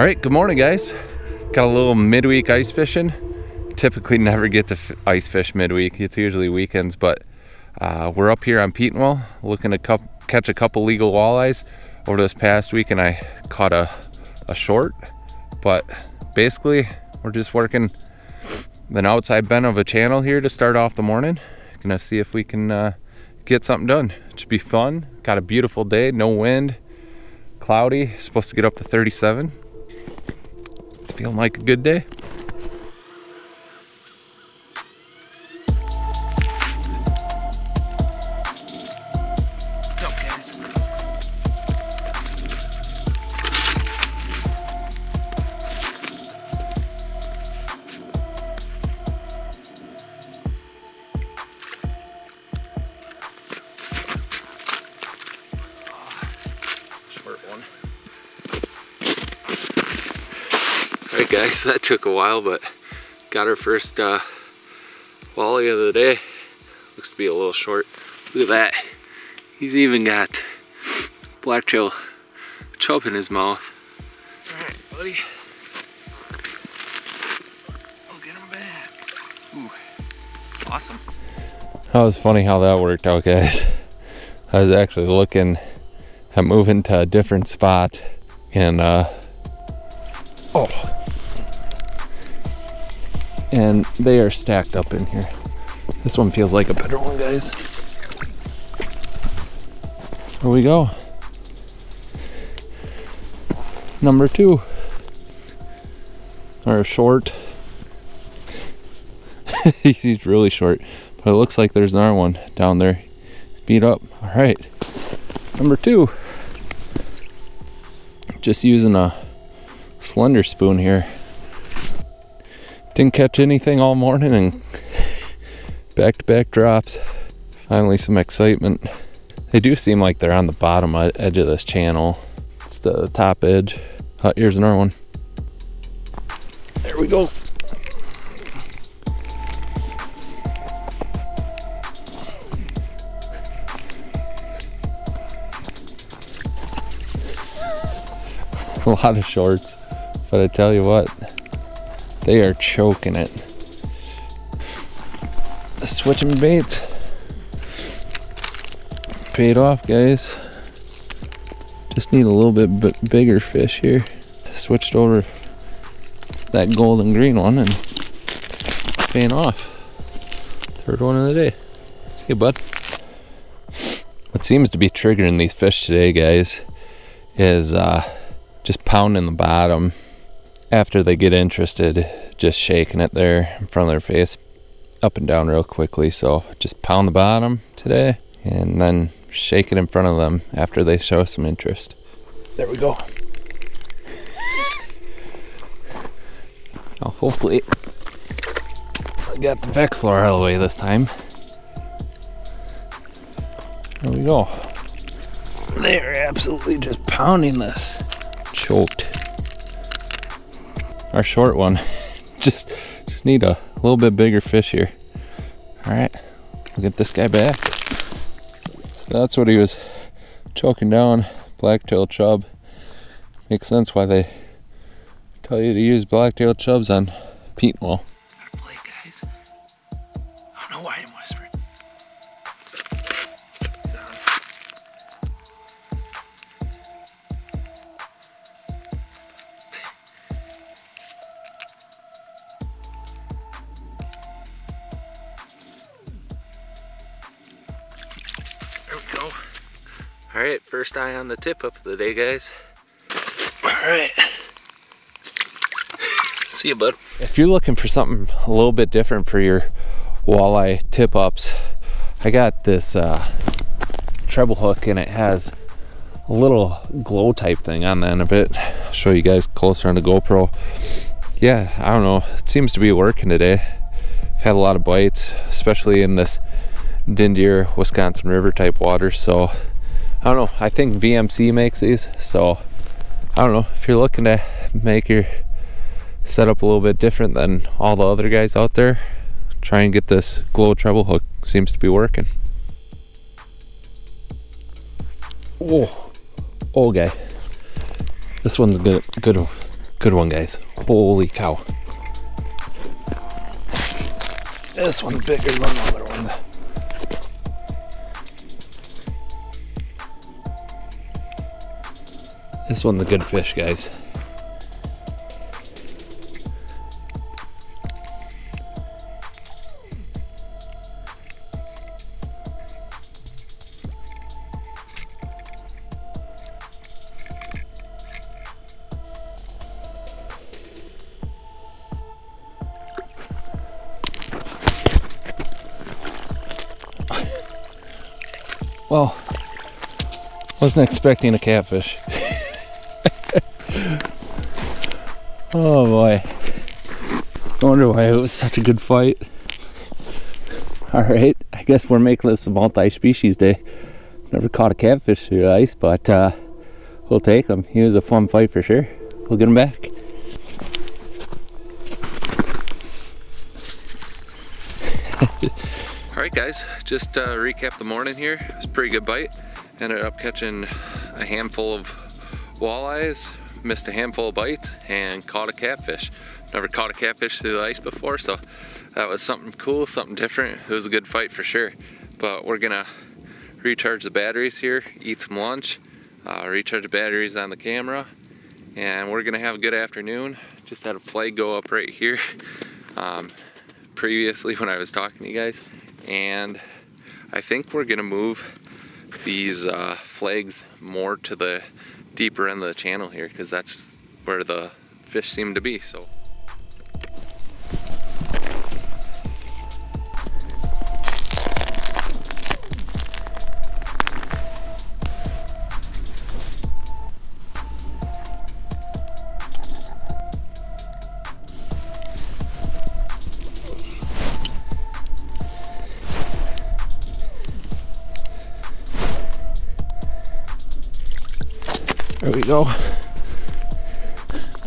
All right, good morning, guys. Got a little midweek ice fishing. Typically, never get to ice fish midweek. It's usually weekends, but uh, we're up here on Petenwell looking to catch a couple legal walleyes. Over this past week, and I caught a, a short, but basically, we're just working an outside bend of a channel here to start off the morning. Gonna see if we can uh, get something done. It should be fun. Got a beautiful day, no wind, cloudy. Supposed to get up to 37. Feeling like a good day. Alright guys, that took a while, but got our first uh, wally of the day. Looks to be a little short. Look at that. He's even got blacktail chub in his mouth. Alright, buddy. I'll get him back. Ooh. Awesome. That was funny how that worked out, guys. I was actually looking at moving to a different spot and uh oh and they are stacked up in here. This one feels like a better one guys. Here we go. Number two. Or short. He's really short but it looks like there's another one down there. Speed up. All right. Number two. Just using a slender spoon here didn't catch anything all morning and back to back drops. Finally some excitement. They do seem like they're on the bottom edge of this channel. It's the top edge. Oh, here's another one. There we go. A lot of shorts, but I tell you what, they are choking it. Switching baits. Paid off, guys. Just need a little bit bigger fish here. Switched over that golden green one and paying off. Third one of the day. See you, bud. What seems to be triggering these fish today, guys, is uh, just pounding the bottom after they get interested, just shaking it there in front of their face up and down real quickly. So just pound the bottom today and then shake it in front of them after they show some interest. There we go. Now hopefully I got the Vexilar out of the way this time. There we go. They're absolutely just pounding this choked. Our short one. just just need a little bit bigger fish here. Alright. We'll get this guy back. So that's what he was choking down. Blacktail chub. Makes sense why they tell you to use blacktail chubs on peat Gotta All right, first eye on the tip up of the day, guys. All right. See you, bud. If you're looking for something a little bit different for your walleye tip ups, I got this uh, treble hook and it has a little glow type thing on the end of it. I'll show you guys closer on the GoPro. Yeah, I don't know. It seems to be working today. I've had a lot of bites, especially in this Din Deer, Wisconsin River type water. So I don't know. I think VMC makes these. So I don't know if you're looking to make your setup a little bit different than all the other guys out there. Try and get this glow treble hook. Seems to be working. Oh, guy. This one's good. Good. Good one, guys. Holy cow. This one's bigger than the other ones. This one's a good fish, guys. Well, wasn't expecting a catfish. oh boy. I wonder why it was such a good fight. Alright, I guess we're making this a multi-species day. Never caught a catfish through ice, but uh, we'll take him. He was a fun fight for sure. We'll get him back. Alright guys, just uh, recap the morning here. It was pretty good bite. Ended up catching a handful of walleyes, missed a handful of bites, and caught a catfish. Never caught a catfish through the ice before, so that was something cool, something different. It was a good fight for sure. But we're gonna recharge the batteries here, eat some lunch, uh, recharge the batteries on the camera, and we're gonna have a good afternoon. Just had a flag go up right here um, previously when I was talking to you guys and I think we're gonna move these uh, flags more to the deeper end of the channel here because that's where the fish seem to be so There we go.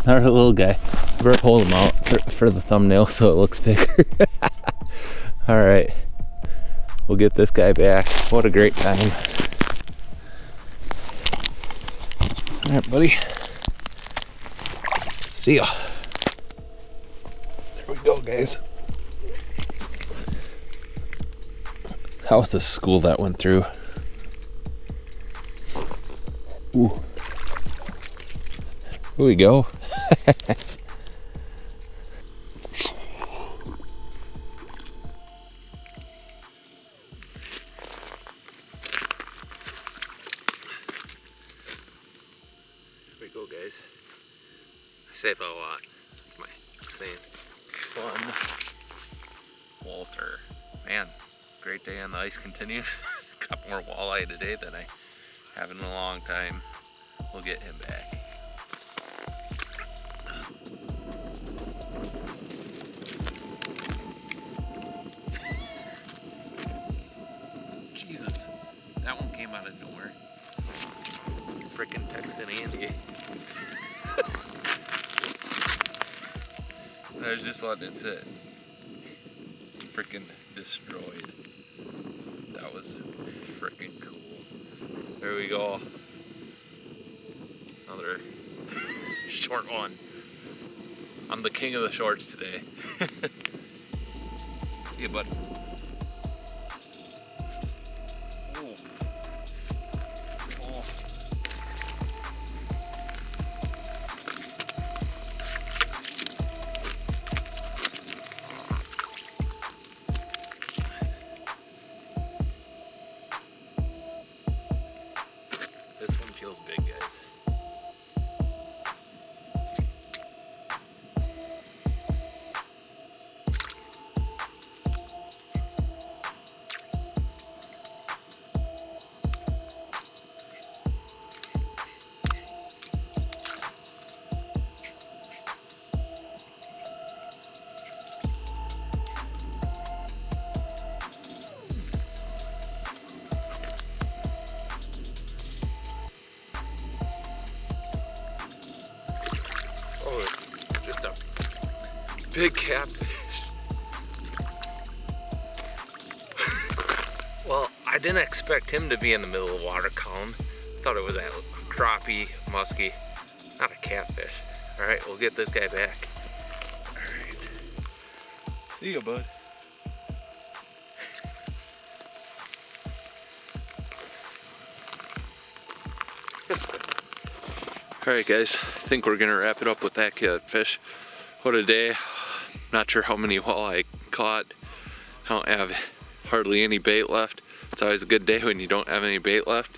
Another little guy. Better pull him out for, for the thumbnail so it looks bigger. All right. We'll get this guy back. What a great time. All right, buddy. See ya. There we go, guys. How was the school that went through? Ooh. Here we go. Here we go, guys. I say that a lot. That's my saying. Fun. Walter. Man, great day on the ice continues. Got more walleye today than I have in a long time. We'll get him back. Came out of nowhere. Frickin' texting Andy. I was just letting it sit. Frickin' destroyed. That was frickin' cool. There we go. Another short one. I'm the king of the shorts today. See you, bud. Ooh. Big catfish. well, I didn't expect him to be in the middle of the water column. Thought it was a crappie, muskie, not a catfish. All right, we'll get this guy back. All right. See you, bud. All right, guys, I think we're gonna wrap it up with that catfish. What a day. Not sure how many walleye caught. I don't have hardly any bait left. It's always a good day when you don't have any bait left.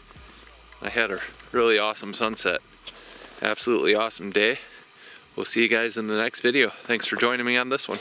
I had a really awesome sunset. Absolutely awesome day. We'll see you guys in the next video. Thanks for joining me on this one.